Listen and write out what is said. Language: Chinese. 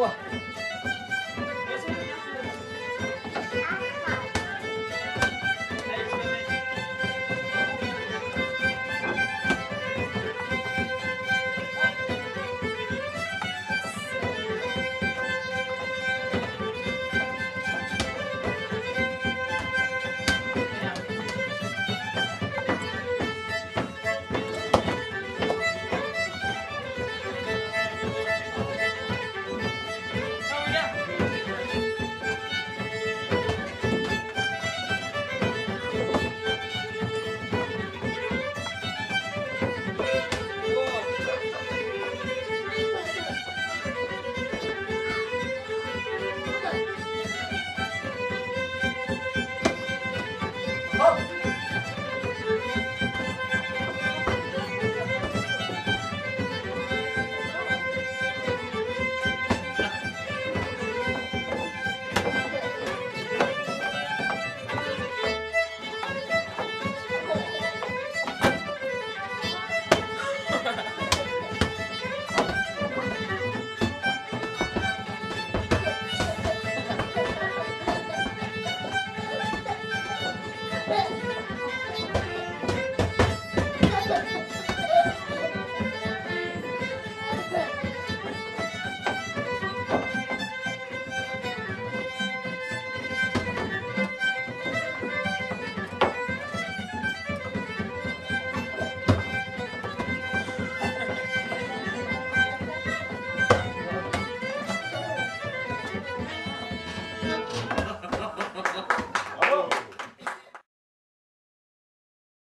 过。